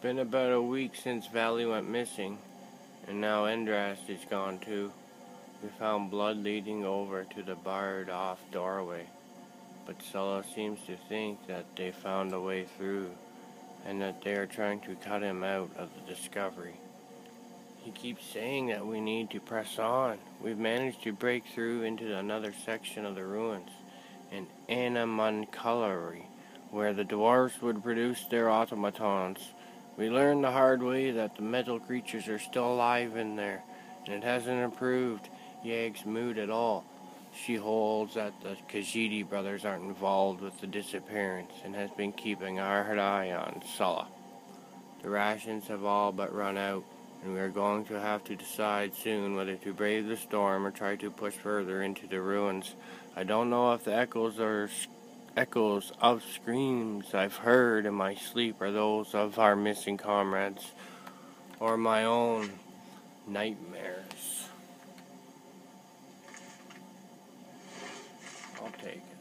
been about a week since Valie went missing, and now Endrast is gone too. We found blood leading over to the barred off doorway, but Sulla seems to think that they found a way through, and that they are trying to cut him out of the discovery. He keeps saying that we need to press on. We've managed to break through into another section of the ruins, an animonculory, where the dwarves would produce their automatons. We learned the hard way that the metal creatures are still alive in there, and it hasn't improved Yag's mood at all. She holds that the Khajiit brothers aren't involved with the disappearance and has been keeping a hard eye on Sulla. The rations have all but run out, and we are going to have to decide soon whether to brave the storm or try to push further into the ruins. I don't know if the echoes are echoes of screams I've heard in my sleep are those of our missing comrades or my own nightmares. I'll take it.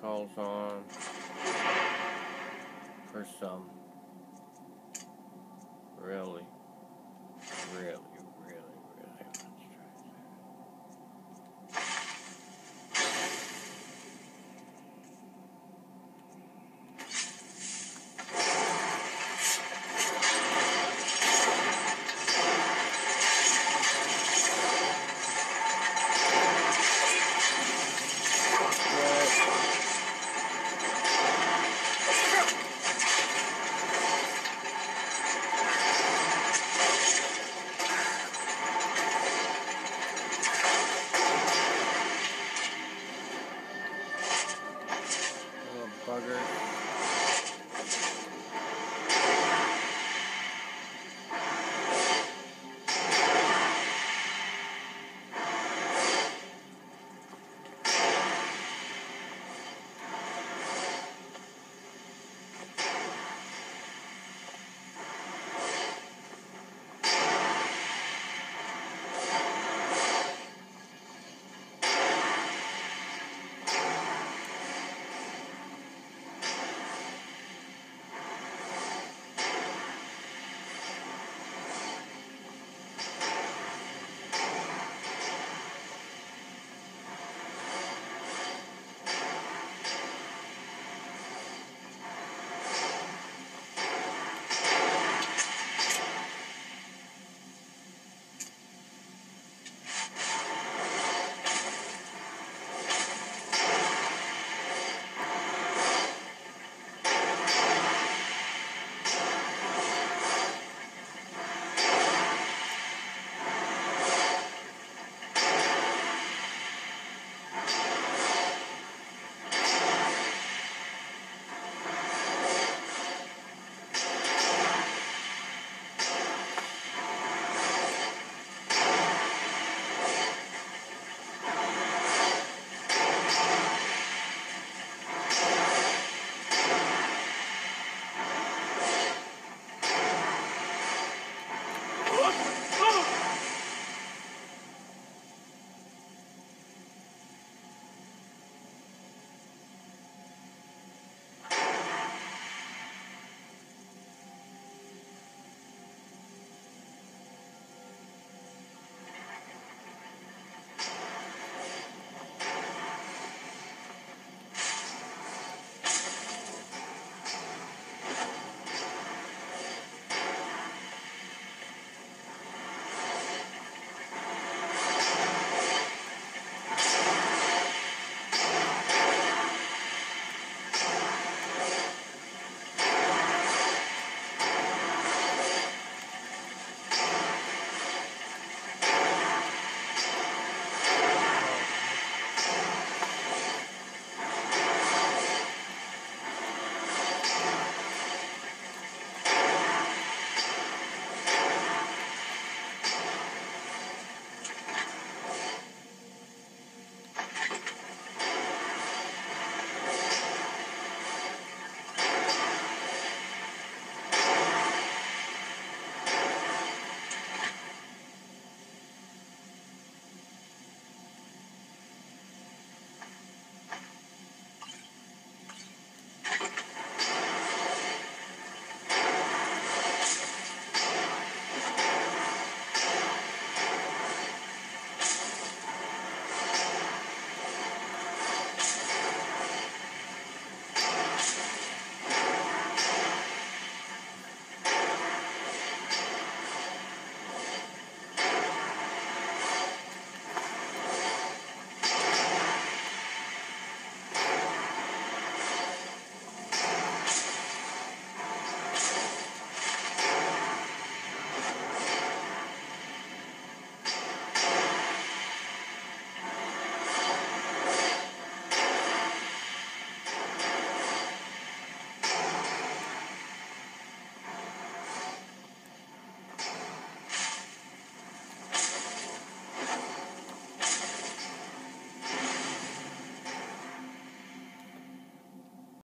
calls on for some. Really, really.